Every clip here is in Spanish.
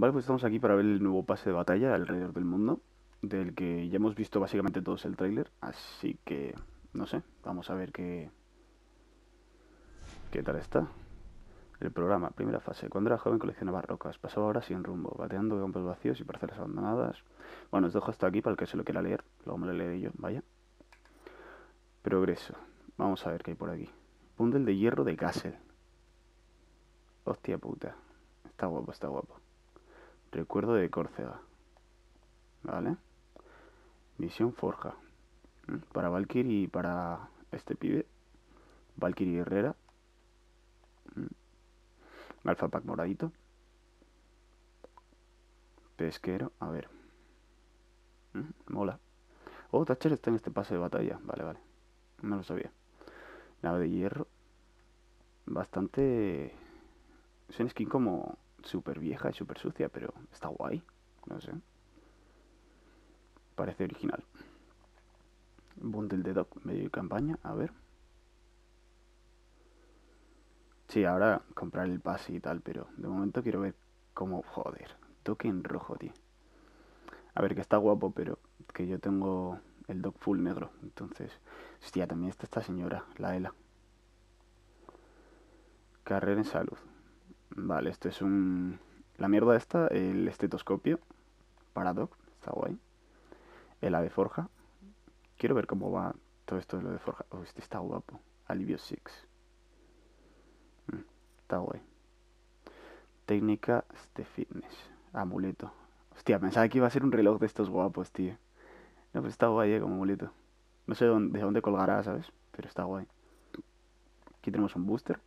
Vale, pues estamos aquí para ver el nuevo pase de batalla alrededor del mundo, del que ya hemos visto básicamente todos el tráiler, así que no sé, vamos a ver qué qué tal está. El programa, primera fase. Cuando era joven coleccionaba rocas, pasaba ahora sin rumbo, bateando campos vacíos y parcelas abandonadas. Bueno, os dejo esto aquí para el que se lo quiera leer, luego me lo leeré yo, vaya. Progreso. Vamos a ver qué hay por aquí. Bundle de hierro de Castle. Hostia puta. Está guapo, está guapo. Recuerdo de Córcega. ¿Vale? Misión Forja. ¿Mm? Para Valkyrie y para este pibe. Valkyrie Herrera. ¿Mm? Alfa Pack moradito. Pesquero. A ver. ¿Mm? Mola. Oh, Thatcher está en este pase de batalla. Vale, vale. No lo sabía. Nave de hierro. Bastante... Es una skin como súper vieja y súper sucia, pero está guay. No sé. Parece original. Bundle de Doc, medio de campaña, a ver. Sí, ahora comprar el pase y tal, pero de momento quiero ver cómo... Joder, toque en rojo, tío. A ver, que está guapo, pero que yo tengo el Doc full negro. Entonces, hostia, también está esta señora, la Ela. Carrera en salud. Vale, esto es un... La mierda esta, el estetoscopio. Para Doc, está guay. El ave forja. Quiero ver cómo va todo esto de lo de forja. Oh, este está guapo. Alivio 6. Mm, está guay. Técnica de fitness. Amuleto. Hostia, pensaba que iba a ser un reloj de estos guapos, tío. No, pues está guay, eh, como amuleto. No sé de dónde colgará, ¿sabes? Pero está guay. Aquí tenemos un booster.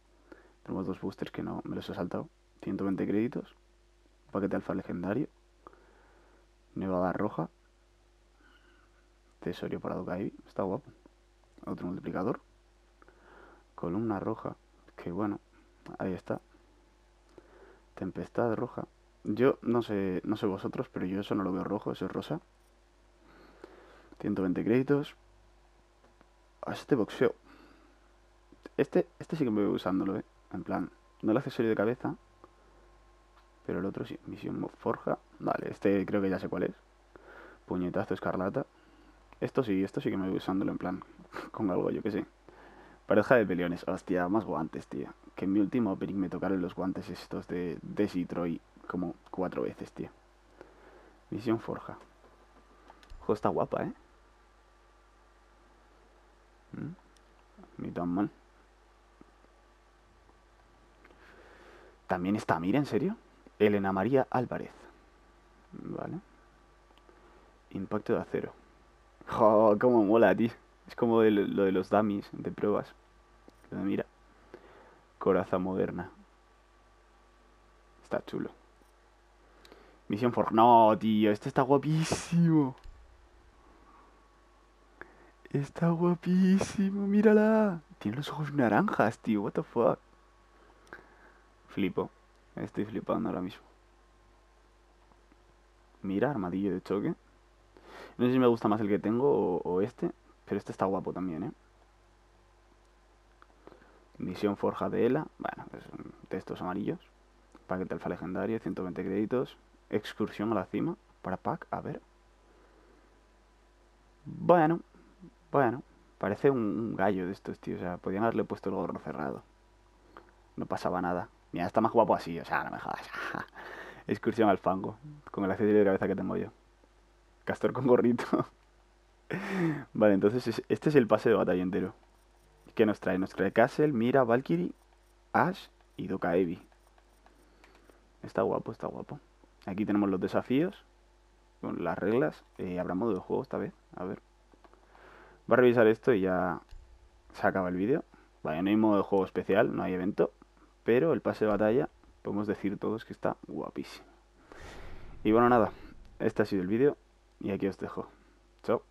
Tenemos dos boosters que no me los he saltado. 120 créditos. Paquete alfa legendario. Nevada roja. Tesorio para Dokaibi. Está guapo. Otro multiplicador. Columna roja. Que bueno. Ahí está. Tempestad roja. Yo no sé, no sé vosotros, pero yo eso no lo veo rojo, eso es rosa. 120 créditos. A este boxeo. Este, este sí que me voy usándolo, eh. En plan, no el accesorio de cabeza. Pero el otro sí. Misión Forja. Vale, este creo que ya sé cuál es. Puñetazo escarlata. Esto sí, esto sí que me voy usándolo en plan. Con algo, yo que sé. Pareja de peleones. Hostia, más guantes, tío. Que en mi último opening me tocaron los guantes estos de, de como cuatro veces, tío. Misión Forja. Ojo, está guapa, ¿eh? ¿Mm? Ni tan mal. También está, mira, en serio. Elena María Álvarez. Vale. Impacto de acero. ¡Oh, cómo mola, tío! Es como lo de los dummies de pruebas. Mira. Coraza moderna. Está chulo. Misión for... No, tío, este está guapísimo. Está guapísimo, mírala. Tiene los ojos naranjas, tío. What the fuck. Flipo. Estoy flipando ahora mismo. Mira, armadillo de choque. No sé si me gusta más el que tengo o, este, pero este está guapo también, ¿eh? Misión Forja de Ela. Bueno, pues textos amarillos. Paquete alfa legendario, 120 créditos. Excursión a la cima. Para pack, a ver. Bueno, bueno. Parece un, gallo de estos, tío. O sea, podían haberle puesto el gorro cerrado. No pasaba nada. Mira, está más guapo así, o sea, no me jodas. Excursión al fango, con el accesorio de cabeza que tengo yo. Castor con gorrito. vale, entonces este es el pase de batalla entero. ¿Qué nos trae? Nos trae Castle, Mira, Valkyrie, Ash y Doka Evi. Está guapo, está guapo. Aquí tenemos los desafíos con las reglas. Eh, ¿Habrá modo de juego esta vez? A ver. Va a revisar esto y ya se acaba el vídeo. Vale, no hay modo de juego especial, no hay evento. Pero el pase de batalla, podemos decir todos que está guapísimo. Y bueno, nada, este ha sido el vídeo y aquí os dejo. Chao.